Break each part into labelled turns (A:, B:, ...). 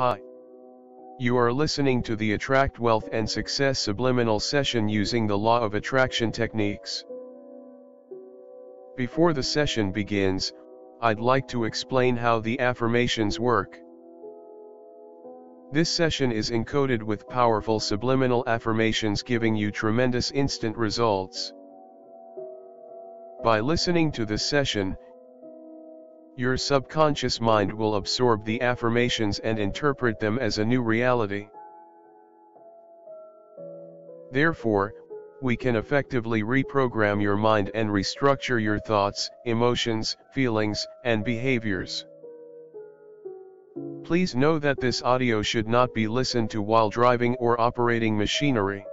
A: Hi. You are listening to the Attract Wealth and Success Subliminal session using the Law of Attraction techniques. Before the session begins, I'd like to explain how the affirmations work. This session is encoded with powerful subliminal affirmations giving you tremendous instant results. By listening to this session, your subconscious mind will absorb the affirmations and interpret them as a new reality. Therefore, we can effectively reprogram your mind and restructure your thoughts, emotions, feelings, and behaviors. Please know that this audio should not be listened to while driving or operating machinery.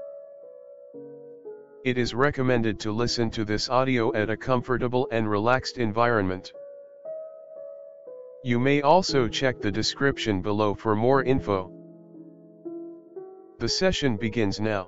A: It is recommended to listen to this audio at a comfortable and relaxed environment. You may also check the description below for more info. The session begins now.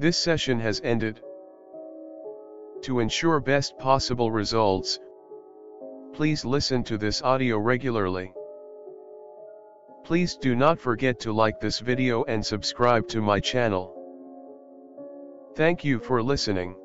A: This session has ended. To ensure best possible results, please listen to this audio regularly. Please do not forget to like this video and subscribe to my channel. Thank you for listening.